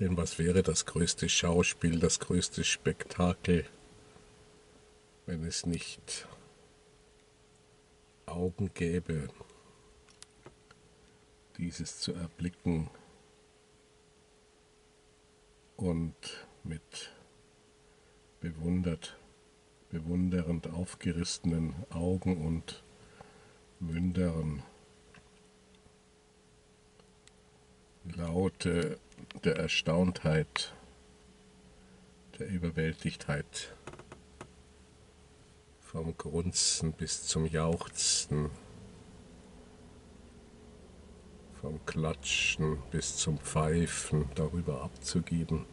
Denn was wäre das größte Schauspiel, das größte Spektakel, wenn es nicht Augen gäbe, dieses zu erblicken und mit bewundert, bewundernd aufgerissenen Augen und Mündern Laute der Erstauntheit, der Überwältigtheit, vom Grunzen bis zum Jauchzen, vom Klatschen bis zum Pfeifen darüber abzugeben.